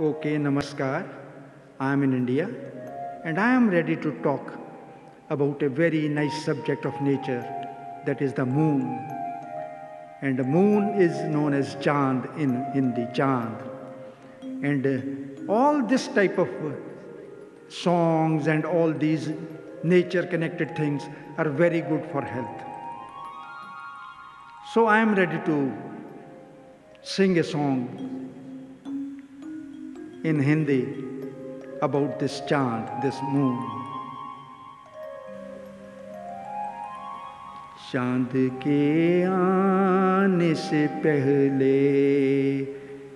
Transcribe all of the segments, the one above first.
Okay, Namaskar. I am in India and I am ready to talk about a very nice subject of nature that is the moon. And the moon is known as Chand in Hindi, Chand. And uh, all this type of uh, songs and all these nature connected things are very good for health. So I am ready to sing a song in Hindi about this chant, this moon. चाँद के आने से पहले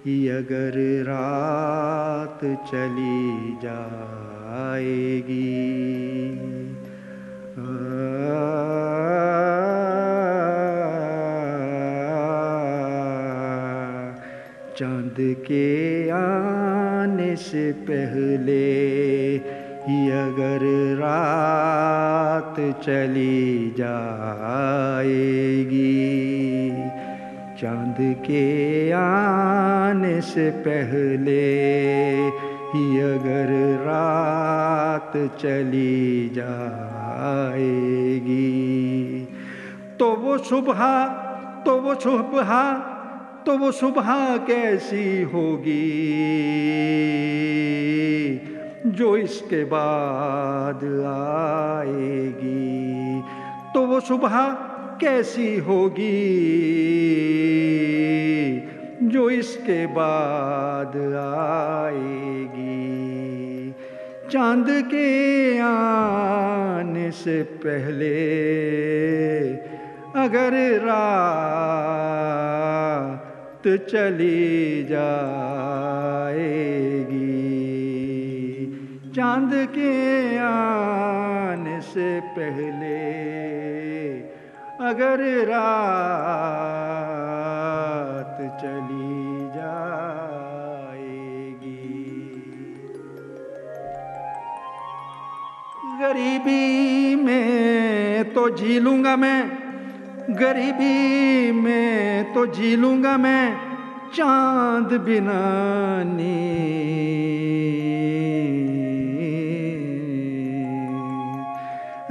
ही अगर रात चली जाएगी चाँद के आने से पहले ही अगर रात चली जाएगी, चाँद के आने से पहले ही अगर रात चली जाएगी। तो वो सुबह तो वो सुबह तो वो सुबह कैसी होगी? जो इसके बाद आएगी तो वो सुबह कैसी होगी? जो इसके बाद आएगी। चाँद के आने से पहले, अगर रात चली जाएगी। चाँद के आने से पहले अगर रात चली जाएगी। गरीबी में तो जी लूँगा मैं। गरीबी में तो जी लूँगा मैं चाँद बिना नी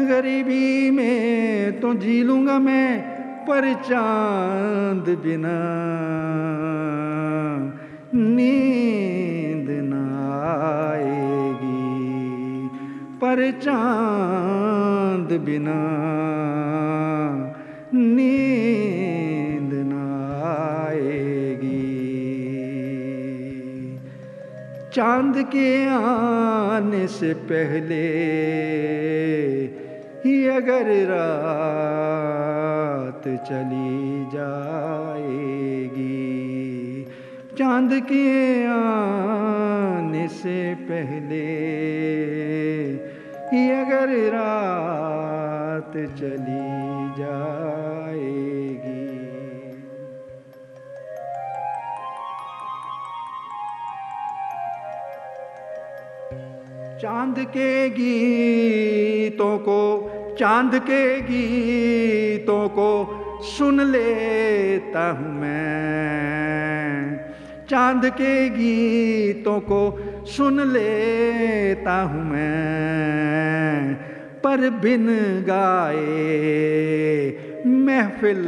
गरीबी में तो जी लूँगा मैं पर चाँद बिना नींद न आएगी। पर चाँद बिना नींद न आएगी। चाँद के आने से पहले ही अगर रात चली जाएगी। चाँद के आने से पहले अगर रात चली जाएगी। चाँद के गीतों को, चाँद के गीतों को सुन लेता हूँ मैं। चाँद के गीतों को सुन लेता हूँ मैं। पर बिन गाए, महफिल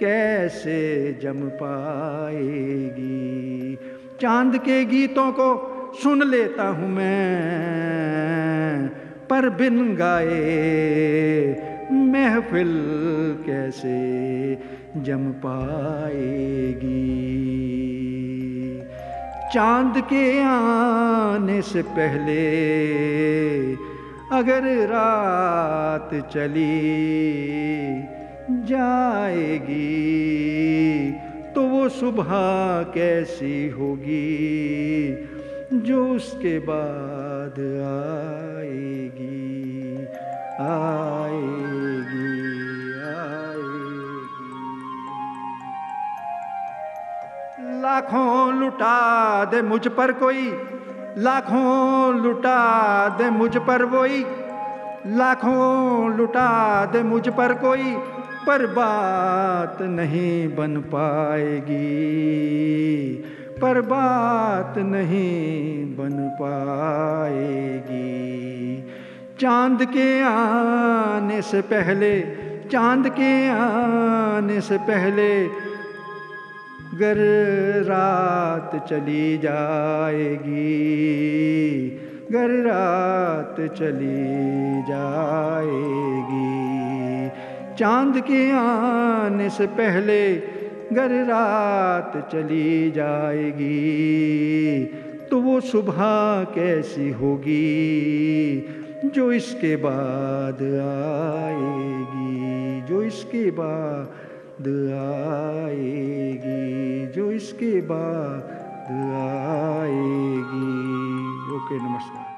कैसे जम पाएगी? चाँद के गीतों को सुन लेता हूँ मैं, पर बिन गाए, महफिल कैसे जम पाएगी? चाँद के आने से पहले अगर रात चली जाएगी तो वो सुबह कैसी होगी जो उसके बाद आएगी आएगी आएगी। लाखों लुटा दे मुझ पर कोई लाखों लुटा दे मुझ पर वही लाखों लुटा दे मुझ पर कोई, पर बात नहीं बन पाएगी। पर बात नहीं बन पाएगी। चाँद के आने से पहले, चाँद के आने से पहले गर रात चली जाएगी। गर रात चली जाएगी। चाँद के आने से पहले गर रात चली जाएगी। तो वो सुबह कैसी होगी जो इसके बाद आएगी? जो इसके बाद आएगी जो इसके बाद आएगी। ओके नमस्कार।